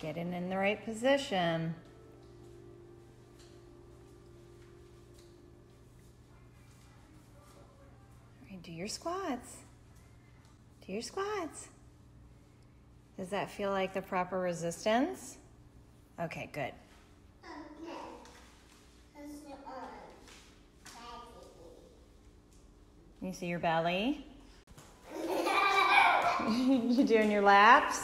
Getting in the right position. Right, do your squats. Do your squats. Does that feel like the proper resistance? Okay, good. You see your belly? you doing your laps?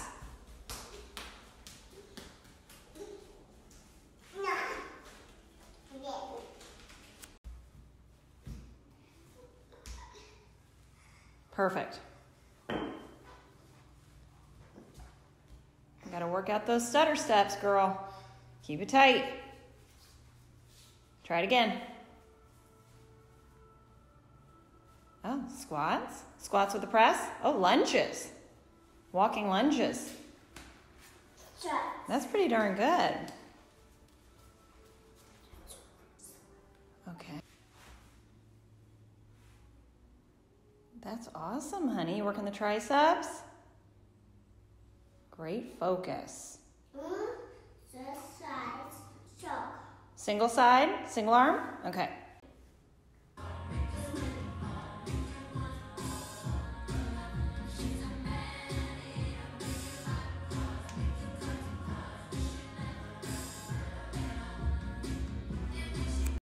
Perfect. Gotta work out those stutter steps, girl. Keep it tight. Try it again. Oh, squats? Squats with the press? Oh, lunges. Walking lunges. That's pretty darn good. Okay. That's awesome, honey. Working the triceps? Great focus. Single side, single arm? Okay.